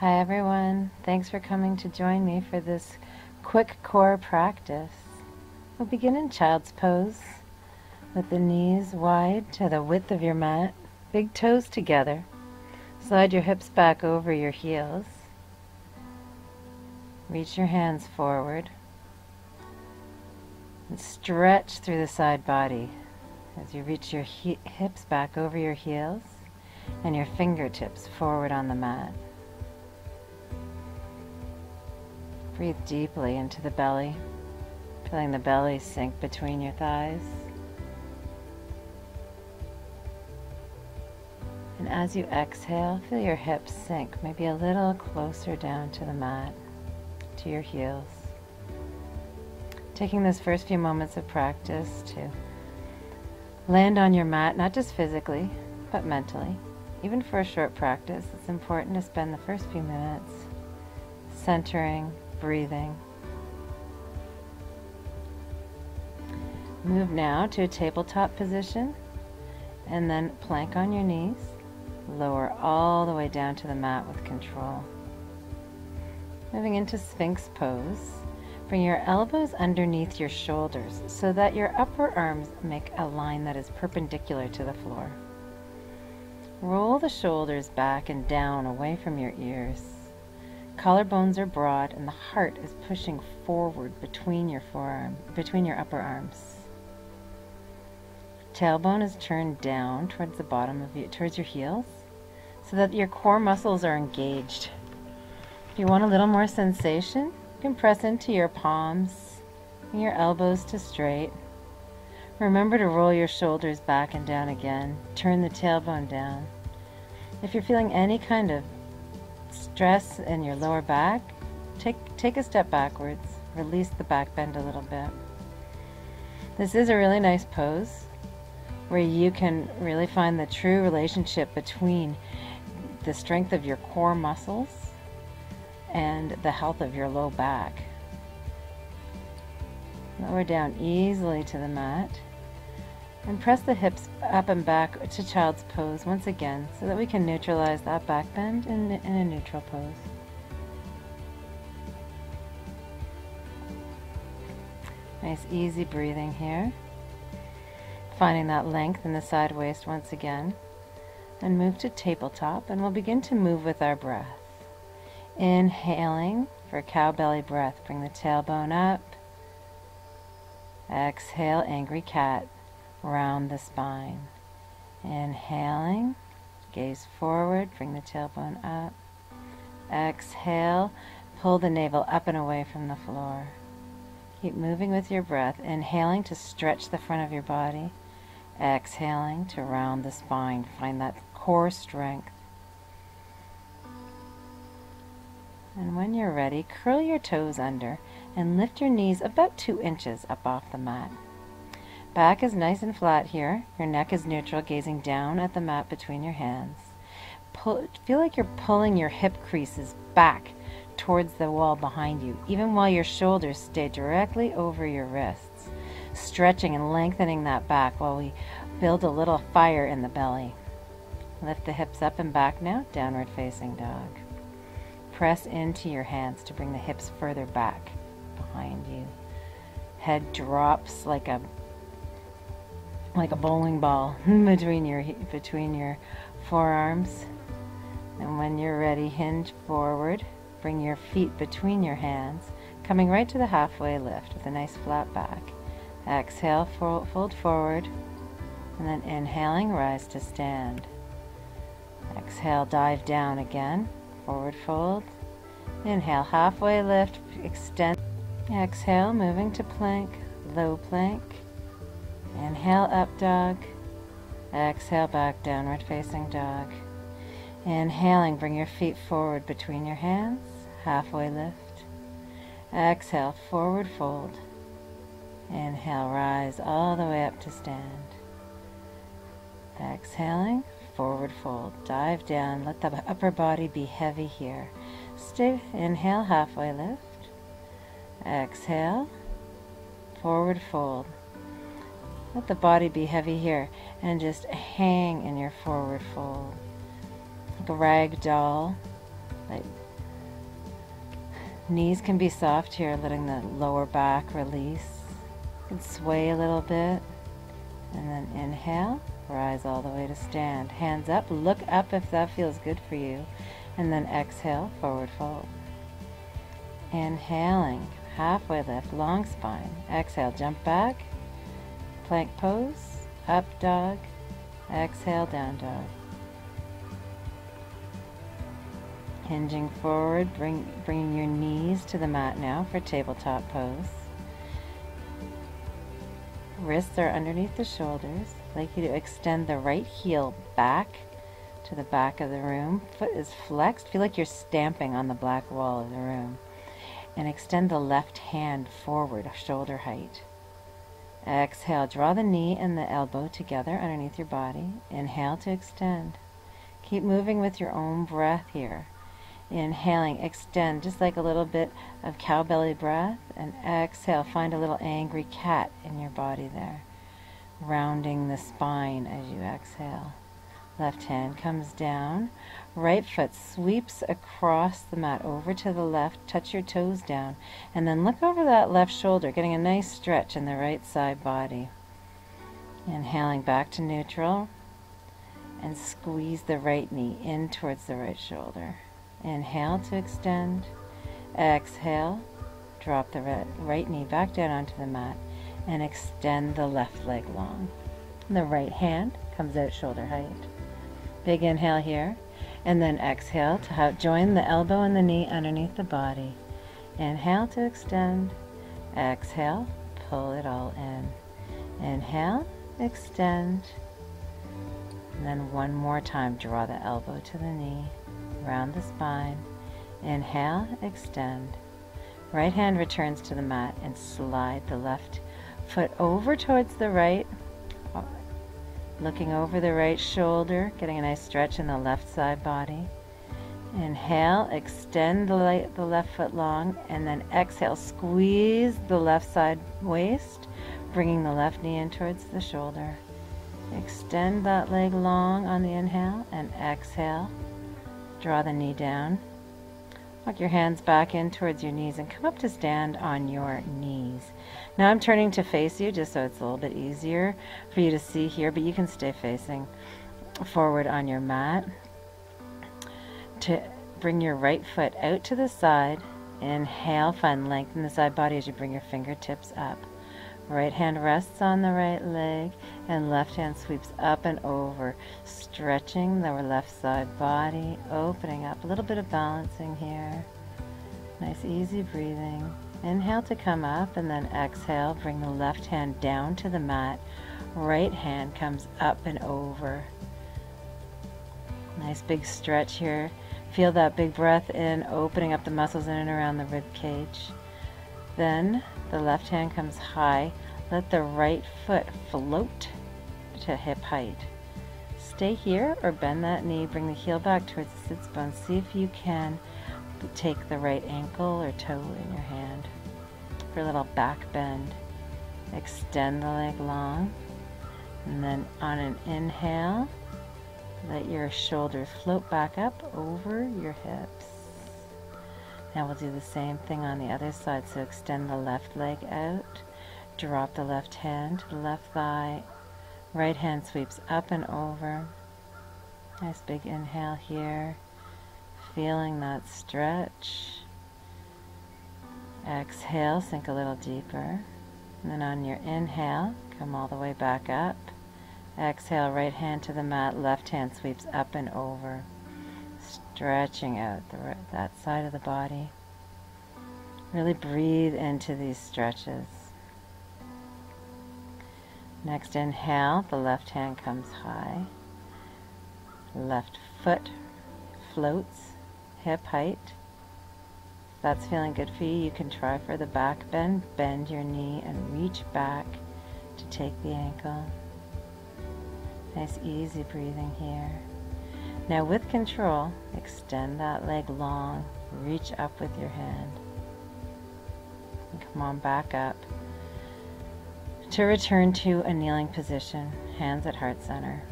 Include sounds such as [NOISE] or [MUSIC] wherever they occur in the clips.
Hi everyone, thanks for coming to join me for this quick core practice. We'll begin in child's pose with the knees wide to the width of your mat, big toes together. Slide your hips back over your heels. Reach your hands forward and stretch through the side body as you reach your hips back over your heels and your fingertips forward on the mat. Breathe deeply into the belly, feeling the belly sink between your thighs. And as you exhale, feel your hips sink maybe a little closer down to the mat, to your heels. Taking this first few moments of practice to land on your mat, not just physically, but mentally. Even for a short practice, it's important to spend the first few minutes centering breathing. Move now to a tabletop position and then plank on your knees. Lower all the way down to the mat with control. Moving into Sphinx pose. Bring your elbows underneath your shoulders so that your upper arms make a line that is perpendicular to the floor. Roll the shoulders back and down away from your ears. Collarbones are broad and the heart is pushing forward between your forearm, between your upper arms. Tailbone is turned down towards the bottom of you, towards your heels, so that your core muscles are engaged. If you want a little more sensation, you can press into your palms and your elbows to straight. Remember to roll your shoulders back and down again. Turn the tailbone down. If you're feeling any kind of stress in your lower back, take, take a step backwards. Release the back bend a little bit. This is a really nice pose where you can really find the true relationship between the strength of your core muscles and the health of your low back. Lower down easily to the mat. And press the hips up and back to child's pose once again so that we can neutralize that back bend in, in a neutral pose. Nice easy breathing here. Finding that length in the side waist once again. And move to tabletop and we'll begin to move with our breath. Inhaling for cow belly breath. Bring the tailbone up. Exhale, angry cat round the spine. Inhaling, gaze forward, bring the tailbone up. Exhale, pull the navel up and away from the floor. Keep moving with your breath, inhaling to stretch the front of your body, exhaling to round the spine. Find that core strength. And when you're ready, curl your toes under and lift your knees about two inches up off the mat. Back is nice and flat here. Your neck is neutral, gazing down at the mat between your hands. Pull, feel like you're pulling your hip creases back towards the wall behind you, even while your shoulders stay directly over your wrists, stretching and lengthening that back while we build a little fire in the belly. Lift the hips up and back now, downward facing dog. Press into your hands to bring the hips further back behind you. Head drops like a like a bowling ball [LAUGHS] between your between your forearms. And when you're ready, hinge forward. Bring your feet between your hands, coming right to the halfway lift with a nice flat back. Exhale, fold forward, and then inhaling, rise to stand. Exhale, dive down again, forward fold. Inhale, halfway lift, extend. Exhale, moving to plank, low plank. Inhale, up dog. Exhale, back, downward facing dog. Inhaling, bring your feet forward between your hands, halfway lift. Exhale, forward fold. Inhale, rise all the way up to stand. Exhaling, forward fold. Dive down, let the upper body be heavy here. Stay, inhale, halfway lift. Exhale, forward fold. Let the body be heavy here and just hang in your forward fold. Like a rag doll. Like Knees can be soft here, letting the lower back release. You can sway a little bit. And then inhale, rise all the way to stand. Hands up, look up if that feels good for you. And then exhale, forward fold. Inhaling, halfway lift, long spine. Exhale, jump back, plank pose, up dog, exhale, down dog. Hinging forward, bring, bringing your knees to the mat now for tabletop pose. Wrists are underneath the shoulders. I'd like you to extend the right heel back to the back of the room. Foot is flexed. Feel like you're stamping on the black wall of the room. And extend the left hand forward, shoulder height. Exhale, draw the knee and the elbow together underneath your body. Inhale to extend. Keep moving with your own breath here. Inhaling, extend just like a little bit of cow belly breath. And exhale, find a little angry cat in your body there. Rounding the spine as you exhale. Left hand comes down. Right foot sweeps across the mat over to the left. Touch your toes down. And then look over that left shoulder, getting a nice stretch in the right side body. Inhaling back to neutral. And squeeze the right knee in towards the right shoulder. Inhale to extend. Exhale. Drop the right, knee back down onto the mat and extend the left leg long. The right hand comes out shoulder height. Big inhale here. And then exhale to join the elbow and the knee underneath the body. Inhale to extend. Exhale, pull it all in. Inhale, extend. And then one more time, draw the elbow to the knee round the spine. Inhale, extend. Right hand returns to the mat and slide the left foot over towards the right. Looking over the right shoulder, getting a nice stretch in the left side body. Inhale, extend the, the left foot long, and then exhale, squeeze the left side waist, bringing the left knee in towards the shoulder. Extend that leg long on the inhale, and exhale, Draw the knee down. Walk your hands back in towards your knees and come up to stand on your knees. Now I'm turning to face you just so it's a little bit easier for you to see here, but you can stay facing forward on your mat. To bring your right foot out to the side. Inhale, find length in the side body as you bring your fingertips up. Right hand rests on the right leg and left hand sweeps up and over, stretching the left side body, opening up. A little bit of balancing here. Nice easy breathing. Inhale to come up and then exhale. Bring the left hand down to the mat. Right hand comes up and over. Nice big stretch here. Feel that big breath in, opening up the muscles in and around the rib cage. Then the left hand comes high. Let the right foot float to hip height. Stay here or bend that knee. Bring the heel back towards the sits bone. See if you can take the right ankle or toe in your hand for a little back bend. Extend the leg long. And then on an inhale, let your shoulders float back up over your hips. Now we'll do the same thing on the other side. So extend the left leg out, drop the left hand to the left thigh, right hand sweeps up and over. Nice big inhale here, feeling that stretch. Exhale, sink a little deeper. And then on your inhale, come all the way back up. Exhale, right hand to the mat, left hand sweeps up and over stretching out the, that side of the body. Really breathe into these stretches. Next inhale, the left hand comes high. Left foot floats hip height. If that's feeling good for you, you can try for the back bend. Bend your knee and reach back to take the ankle. Nice easy breathing here. Now with control, extend that leg long, reach up with your hand. And come on back up. To return to a kneeling position, hands at heart center.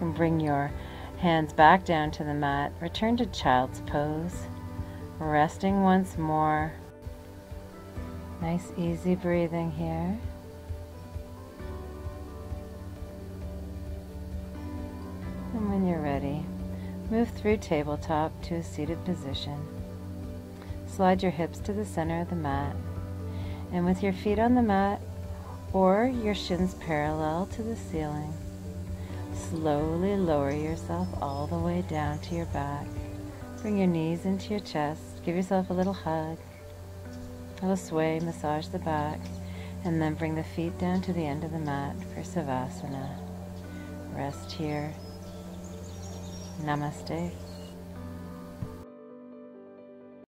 And bring your hands back down to the mat. Return to child's pose. Resting once more. Nice easy breathing here. And when you're ready, move through tabletop to a seated position. Slide your hips to the center of the mat. And with your feet on the mat or your shins parallel to the ceiling, slowly lower yourself all the way down to your back. Bring your knees into your chest. Give yourself a little hug. A little sway, massage the back, and then bring the feet down to the end of the mat for Savasana. Rest here. Namaste.